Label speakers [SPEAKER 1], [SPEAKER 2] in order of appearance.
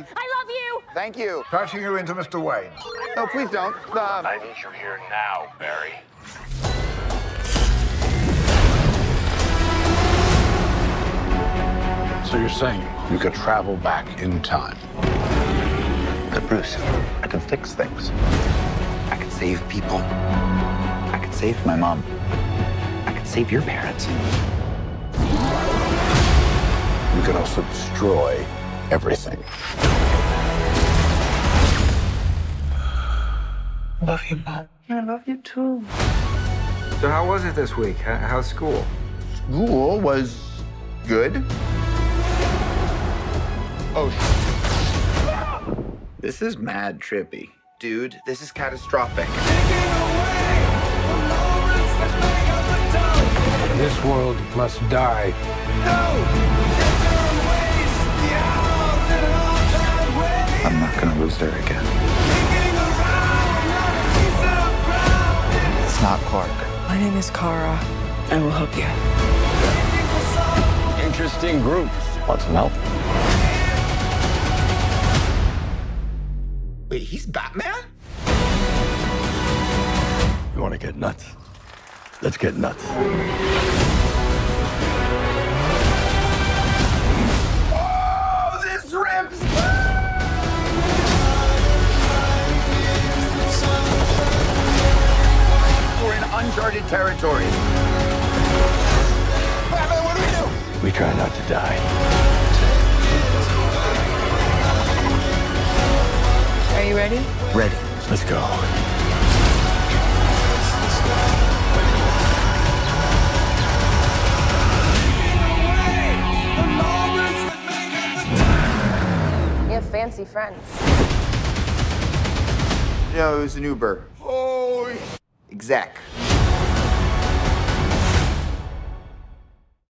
[SPEAKER 1] Bye.
[SPEAKER 2] I love you.
[SPEAKER 1] Thank you.
[SPEAKER 3] Patching you into Mr. Wayne.
[SPEAKER 1] No, please don't. Uh,
[SPEAKER 4] I need you here now, Barry.
[SPEAKER 5] So you're saying you could travel back in time?
[SPEAKER 6] But Bruce, I can fix things. I could save people. I could save my mom. I could save your parents.
[SPEAKER 5] You can also destroy everything.
[SPEAKER 6] Love you, Mom. I love you too.
[SPEAKER 7] So how was it this week? How- How's school?
[SPEAKER 1] school was good. Oh,
[SPEAKER 6] This is mad trippy. Dude, this is catastrophic.
[SPEAKER 3] This world must die.
[SPEAKER 6] I'm not gonna lose her again. It's not Clark.
[SPEAKER 8] My name is Kara. I will help you.
[SPEAKER 5] Interesting group. Want some help?
[SPEAKER 1] wait, he's Batman?
[SPEAKER 5] You want to get nuts? Let's get nuts.
[SPEAKER 1] Uncharted territory. Batman, what do we do?
[SPEAKER 5] We try not to die.
[SPEAKER 8] Are you ready?
[SPEAKER 6] Ready.
[SPEAKER 5] Let's go.
[SPEAKER 2] You have fancy friends.
[SPEAKER 1] You know, it was an Uber. Oh, exec.